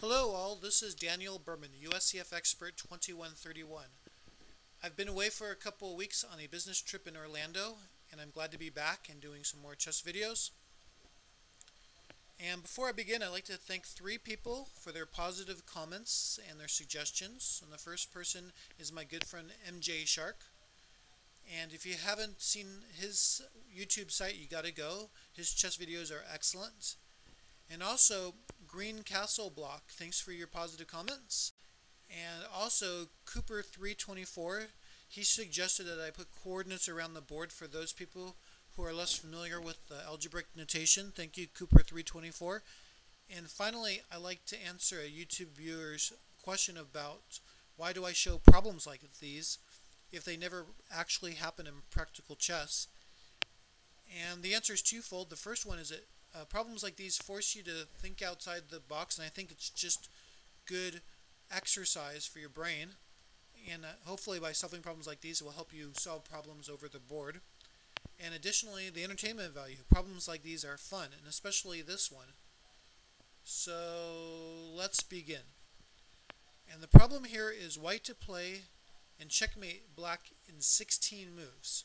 Hello all, this is Daniel Berman, USCF Expert 2131. I've been away for a couple of weeks on a business trip in Orlando, and I'm glad to be back and doing some more chess videos. And before I begin, I'd like to thank three people for their positive comments and their suggestions. And the first person is my good friend MJ Shark. And if you haven't seen his YouTube site, you gotta go. His chess videos are excellent. And also, Green Castle Block, thanks for your positive comments. And also, Cooper324, he suggested that I put coordinates around the board for those people who are less familiar with the algebraic notation. Thank you, Cooper324. And finally, I like to answer a YouTube viewer's question about why do I show problems like these if they never actually happen in practical chess. And the answer is twofold. The first one is that uh, problems like these force you to think outside the box, and I think it's just good exercise for your brain. And uh, hopefully, by solving problems like these, it will help you solve problems over the board. And additionally, the entertainment value. Problems like these are fun, and especially this one. So let's begin. And the problem here is white to play and checkmate black in 16 moves.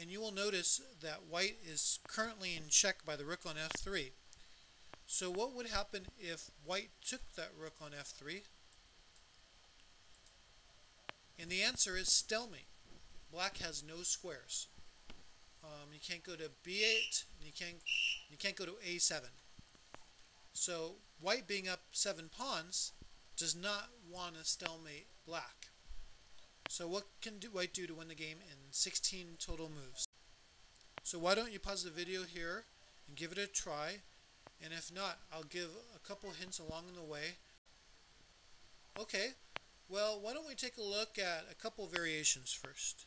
And you will notice that white is currently in check by the rook on f3. So what would happen if white took that rook on f3? And the answer is stalemate. Black has no squares. Um, you can't go to b8, and you can't you can't go to a7. So white being up seven pawns does not want to stalemate black. So what can do, white do to win the game in 16 total moves? So why don't you pause the video here and give it a try. And if not, I'll give a couple hints along the way. Okay, well, why don't we take a look at a couple variations first.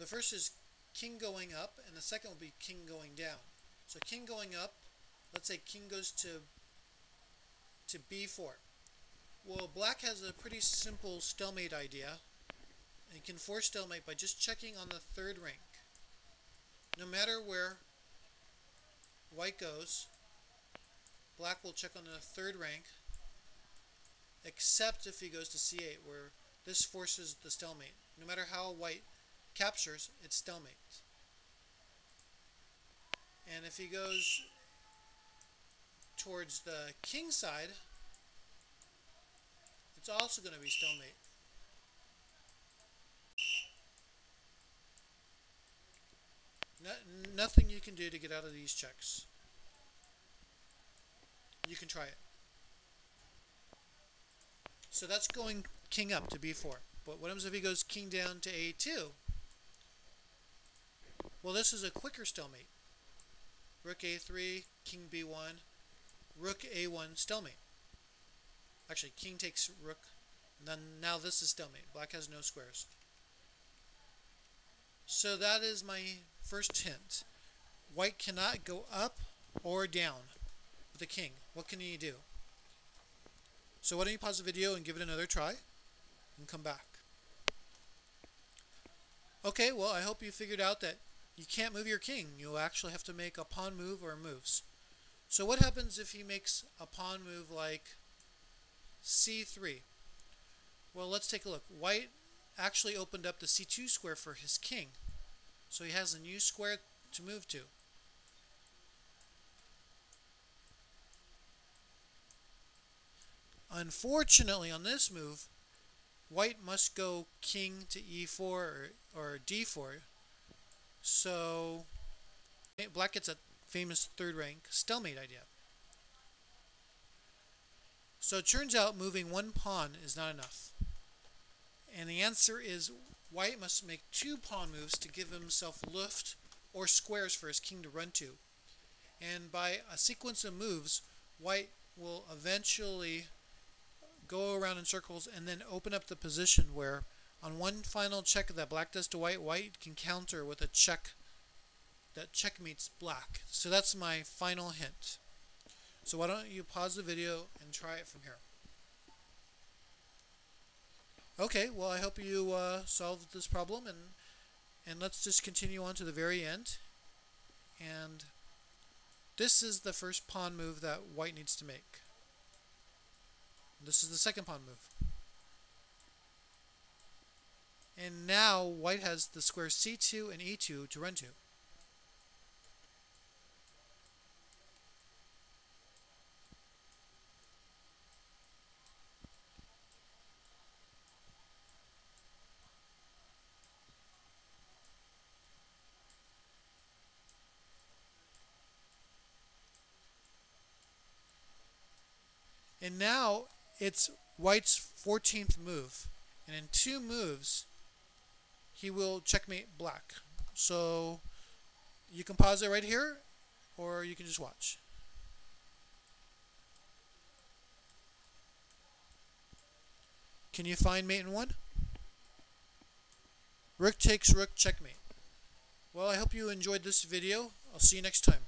The first is king going up, and the second will be king going down. So king going up, let's say king goes to, to b4. Well, black has a pretty simple stalemate idea. And can force stalemate by just checking on the third rank. No matter where white goes, black will check on the third rank, except if he goes to c8, where this forces the stalemate. No matter how white captures, it's stalemate. And if he goes towards the king side, it's also going to be stalemate. No, nothing you can do to get out of these checks. You can try it. So that's going king up to b4. But what happens if he goes king down to a2? Well, this is a quicker stalemate. Rook a3, king b1, rook a1, stalemate. Actually, king takes rook. Then now this is stalemate. Black has no squares. So that is my first hint. White cannot go up or down with the king. What can he do? So why don't you pause the video and give it another try and come back. Okay, well I hope you figured out that you can't move your king. You'll actually have to make a pawn move or moves. So what happens if he makes a pawn move like c3? Well, let's take a look. White actually opened up the c2 square for his king. So he has a new square to move to. Unfortunately, on this move, white must go king to e4 or, or d4. So black gets a famous third rank stalemate idea. So it turns out moving one pawn is not enough. And the answer is white must make two pawn moves to give himself lift or squares for his king to run to. And by a sequence of moves, white will eventually go around in circles and then open up the position where on one final check of that black does to white, white can counter with a check that checkmates black. So that's my final hint. So why don't you pause the video and try it from here. Okay, well I hope you uh, solved this problem and and let's just continue on to the very end. And this is the first pawn move that white needs to make. This is the second pawn move. And now white has the square c2 and e2 to run to. And now it's white's 14th move. And in two moves, he will checkmate black. So you can pause it right here, or you can just watch. Can you find mate in one? Rook takes rook checkmate. Well, I hope you enjoyed this video. I'll see you next time.